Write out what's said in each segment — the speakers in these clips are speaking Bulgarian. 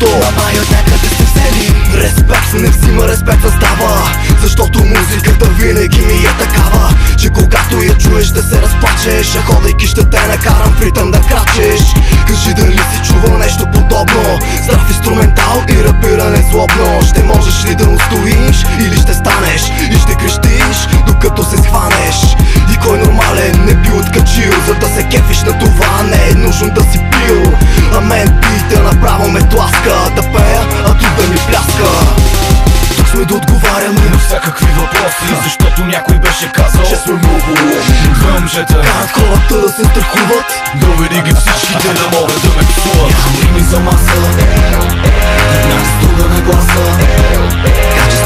познатото Ама и от някъде сте взели. Респект не взима, респект става Защото музиката винаги ми е такава Че когато я чуеш да се разплачеш А ходейки ще те накарам в ритъм да крачеш. Кажи дали си чувал нещо подобно. Здрав инструментал и рапиране всякакви въпроси? Защото някой беше казал, че сме много Две момчета Карат хората да се страхуват? Доведи ги всичките да могат да ме псуват. Рими за маса. Една студа на гласа. Качеството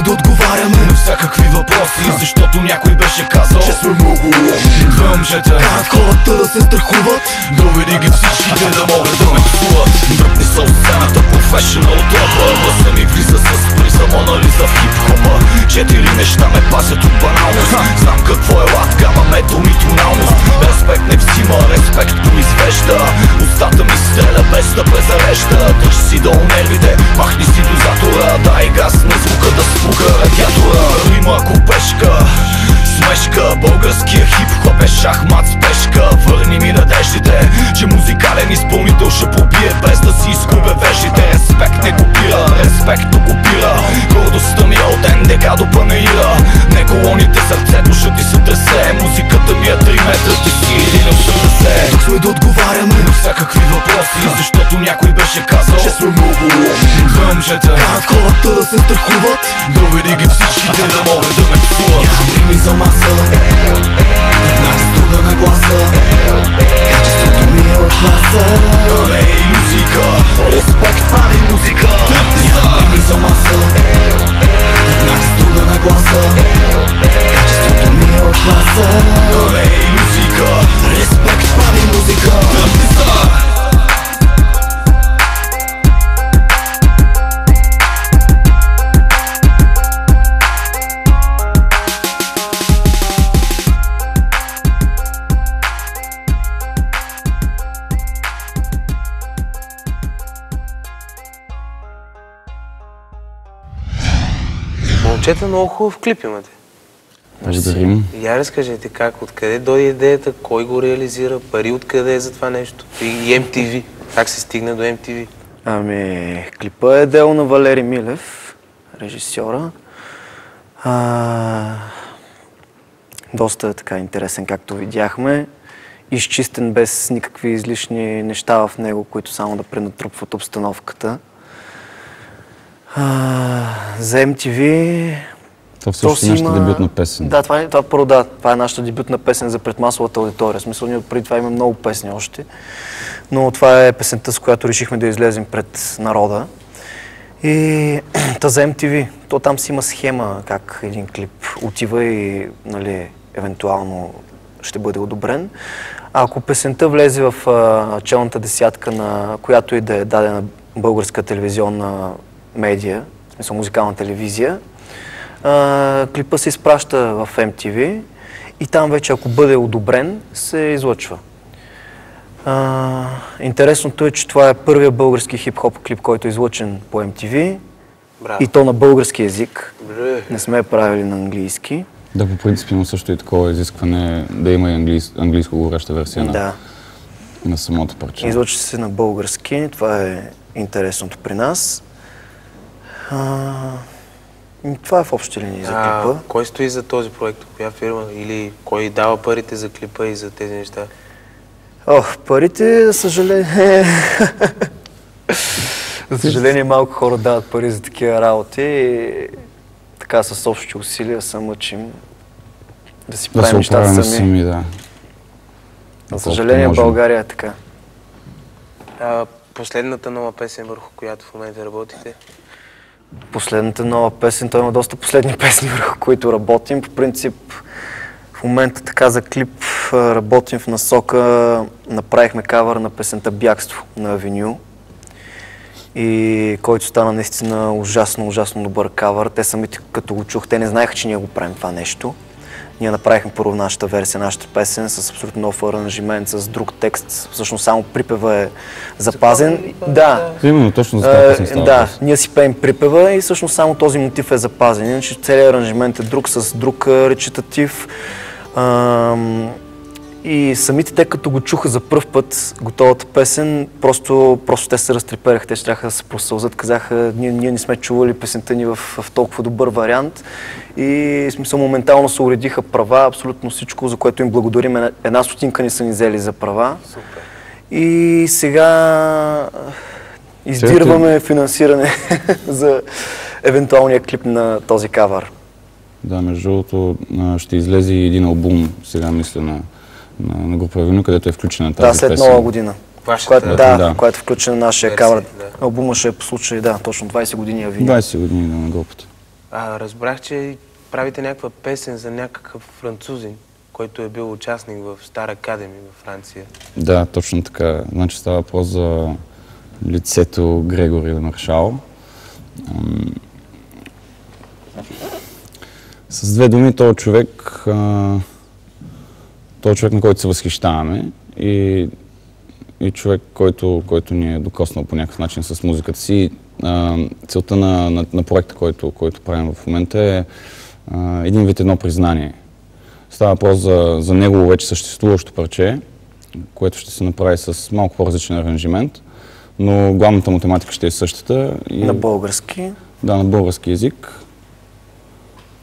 Тук сме да отговаряме на всякакви въпроси Защото някой беше казал, че сме много Две момчета Карат хората да се страхуват? Доведи ги всичките да могат да ме псуват Дръпни са от сцената, професионал тропа Гласа ми влиза с приза, Монализа в хип-хопа Четири неща ме пасят от баналност. Знам какво е латка, ама метал ми тоналност Респект не взима, респект произвежда. Устата ми стреля без да презарежда. Държи си долу нервите, махни си дозатора. Дай газ на звука да спука радиатора. Рима купешка Смешка, българския хип-хоп е шахмат с пешка Върни ми надеждите, че музикален изпълнител ще побие Без да си изгубя вежите Респект не копира, респект окупира. Гордостта ми е от НДК до Панаира. Не колоните, сърцето ще ти се тресе. Музиката ми е 3 метра, ти си или на 80 Тук сме да отговаряме на всякакви въпроси Защото някой беше казал, че сме много Две момчета. Карат хората да се страхуват Доведи ги всичките да могат да ме псуват Рими за маса Момчета много хубав клип имате. Благодарим. Я разкажете как, откъде дойде идеята, кой го реализира, пари откъде е за това нещо и MTV. Как се стигна до MTV? Ами, клипа е дело на Валери Милев, режисьора. А, доста е така интересен, както видяхме. Изчистен без никакви излишни неща в него, които само да пренатрупват обстановката. А, за MTV... Това всъщност е нашата дебютна песен. Да, това е, това, първо, да, това е нашата дебютна песен за предмасовата аудитория. В смисъл, ние преди това имаме много песни още. Но това е песента, с която решихме да излезем пред народа. И та за MTV, то там си има схема как един клип отива и нали, евентуално ще бъде одобрен. А ако песента влезе в а, челната десятка, на която и да е дадена българска телевизионна медия, в смисъл музикална телевизия, а, клипа се изпраща в MTV и там вече, ако бъде одобрен, се излъчва. А, интересното е, че това е първият български хип-хоп клип, който е излъчен по MTV Браво. и то на български язик. Добре. Не сме правили на английски. Да, по принцип има също и такова изискване да има и английс, английско говореща версия на, Да. на самото парче. Излъчва се на български. Това е интересното при нас. А, това е в общи линии за А, клипа. кой стои за този проект? Коя фирма? Или кой дава парите за клипа и за тези неща? Ох, парите, за съжаление... за съжаление малко хора дават пари за такива работи и така с общи усилия се мъчим да си да се правим нещата сами. сами, да. За съжаление можем. България е така. А, последната нова песен, върху която в момента работите? Последната нова песен, той има доста последни песни, върху които работим. По принцип, в момента така за клип работим в насока, направихме кавър на песента Бягство на Авеню и който стана наистина ужасно, ужасно добър кавър. Те самите като го чух, те не знаеха, че ние го правим това нещо. Ние направихме първо нашата версия, нашата песен с абсолютно нов аранжимент, с друг текст. Всъщност само припева е запазен. Да, Именно точно за тази е, песен става да, въпрос. ние си пеем припева и всъщност само този мотив е запазен. Иначе целият аранжимент е друг с друг речитатив. Ам, и самите те, като го чуха за първ път, готовата песен, просто, просто те се разтрепераха, те ще да се просълзат, казаха, ние, ние не сме чували песента ни в, в толкова добър вариант. И в смисъл моментално се уредиха права, абсолютно всичко, за което им благодарим. Една, стотинка ни са ни взели за права. Супер. И сега издирваме финансиране за евентуалния клип на този кавър. Да, между другото ще излезе и един албум, сега мисля, на, на, на група Авеню, където е включена тази Да, след песен. нова година. Която, да, да. която е включена на нашия кавър. да. Албума ще е по случай, да, точно 20 години Авиня. 20 години да, на групата. А, разбрах, че правите някаква песен за някакъв французин, който е бил участник в Стар Академи във Франция. Да, точно така. Значи става въпрос за лицето Грегори Маршал. С две думи, този човек, а, този човек, на който се възхищаваме и, и човек, който, който ни е докоснал по някакъв начин с музиката си. А, целта на, на, на проекта, който, който правим в момента е а, един вид едно признание. Става въпрос за, за негово вече съществуващо парче, което ще се направи с малко по-различен аранжимент, но главната му тематика ще е същата. И, На български. Да, на български язик.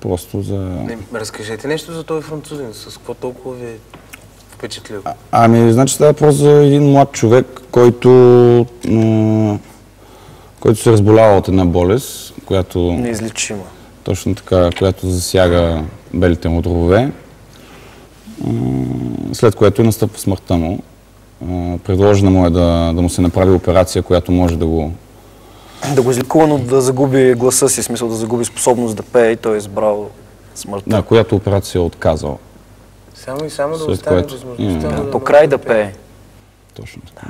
Просто за... Не, разкажете нещо за този французин, с какво толкова ви е впечатлил? Ами, значи става въпрос за един млад човек, който, който се разболява от една болест, която Неизлечима. точно така, която засяга белите му дробове, след което и настъпва смъртта му. А, Предложено му е да, да му се направи операция, която може да го... Да го излекува, но да загуби гласа си, смисъл да загуби способност да пее и той е избрал смъртта. Да, която операция е отказал. Само и само да остане което- възможността да. да По край да да пее. пее. Точно така.